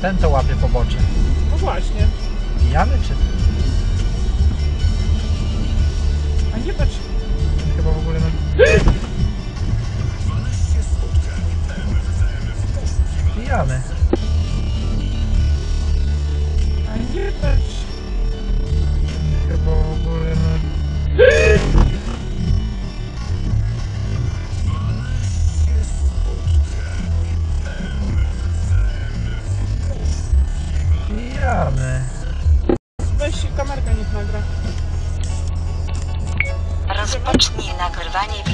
Ten to łapie pobocze. No właśnie. Pijany czy? A nie patrz. Chyba w ogóle... No... Pijany. Rozpocznij nagrywanie